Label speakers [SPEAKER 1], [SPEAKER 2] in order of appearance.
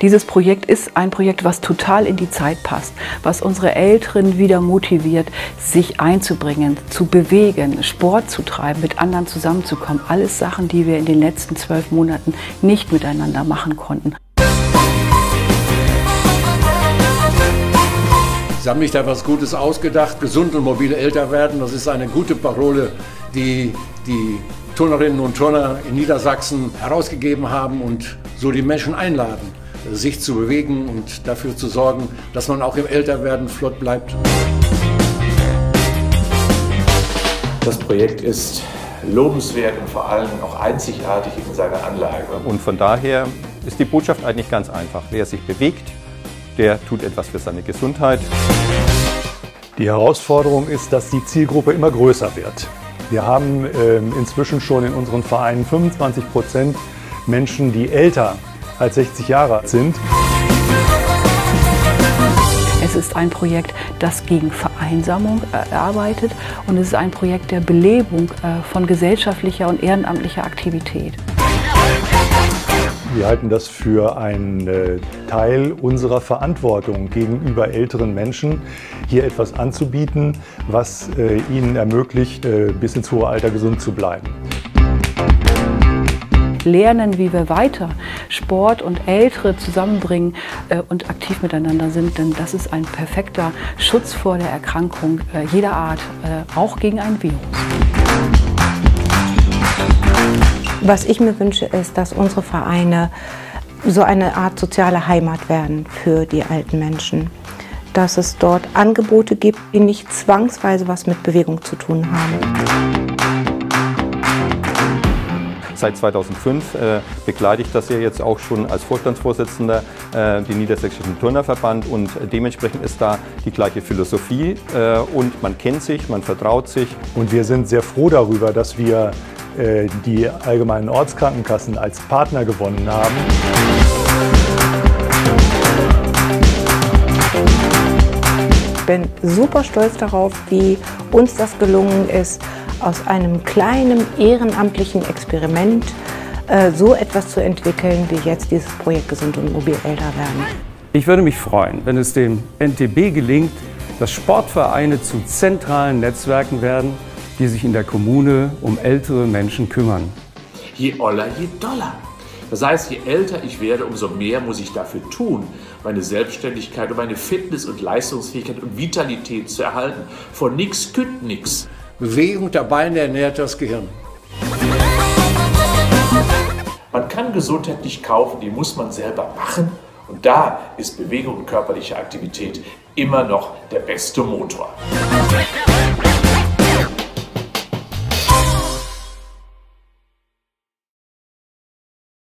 [SPEAKER 1] Dieses Projekt ist ein Projekt, was total in die Zeit passt, was unsere Älteren wieder motiviert, sich einzubringen, zu bewegen, Sport zu treiben, mit anderen zusammenzukommen. Alles Sachen, die wir in den letzten zwölf Monaten nicht miteinander machen konnten.
[SPEAKER 2] Sie haben nicht etwas Gutes ausgedacht, gesund und mobil älter werden. Das ist eine gute Parole, die die Turnerinnen und Turner in Niedersachsen herausgegeben haben und so die Menschen einladen sich zu bewegen und dafür zu sorgen, dass man auch im Älterwerden flott bleibt.
[SPEAKER 3] Das Projekt ist lobenswert und vor allem auch einzigartig in seiner Anlage.
[SPEAKER 4] Und von daher ist die Botschaft eigentlich ganz einfach. Wer sich bewegt, der tut etwas für seine Gesundheit.
[SPEAKER 5] Die Herausforderung ist, dass die Zielgruppe immer größer wird. Wir haben äh, inzwischen schon in unseren Vereinen 25 Prozent Menschen, die älter als 60 Jahre alt sind.
[SPEAKER 1] Es ist ein Projekt, das gegen Vereinsamung äh, arbeitet und es ist ein Projekt der Belebung äh, von gesellschaftlicher und ehrenamtlicher Aktivität.
[SPEAKER 5] Wir halten das für einen äh, Teil unserer Verantwortung gegenüber älteren Menschen, hier etwas anzubieten, was ihnen ermöglicht, bis ins hohe Alter gesund zu bleiben
[SPEAKER 1] lernen, wie wir weiter Sport und Ältere zusammenbringen äh, und aktiv miteinander sind. Denn das ist ein perfekter Schutz vor der Erkrankung äh, jeder Art, äh, auch gegen ein Virus.
[SPEAKER 6] Was ich mir wünsche, ist, dass unsere Vereine so eine Art soziale Heimat werden für die alten Menschen. Dass es dort Angebote gibt, die nicht zwangsweise was mit Bewegung zu tun haben.
[SPEAKER 4] Seit 2005 äh, begleite ich das ja jetzt auch schon als Vorstandsvorsitzender äh, den Niedersächsischen Turnerverband und dementsprechend ist da die gleiche Philosophie äh, und man kennt sich, man vertraut sich.
[SPEAKER 5] Und wir sind sehr froh darüber, dass wir äh, die allgemeinen Ortskrankenkassen als Partner gewonnen haben.
[SPEAKER 6] Ich bin super stolz darauf, wie uns das gelungen ist, aus einem kleinen ehrenamtlichen Experiment äh, so etwas zu entwickeln, wie jetzt dieses Projekt Gesund und Mobil älter werden.
[SPEAKER 7] Ich würde mich freuen, wenn es dem NTB gelingt, dass Sportvereine zu zentralen Netzwerken werden, die sich in der Kommune um ältere Menschen kümmern.
[SPEAKER 3] Je oller, je doller. Das heißt, je älter ich werde, umso mehr muss ich dafür tun, meine Selbstständigkeit und meine Fitness und Leistungsfähigkeit und Vitalität zu erhalten. Von nichts kütt nichts.
[SPEAKER 2] Bewegung der Beine ernährt das Gehirn.
[SPEAKER 3] Man kann Gesundheit nicht kaufen, die muss man selber machen. Und da ist Bewegung und körperliche Aktivität immer noch der beste Motor.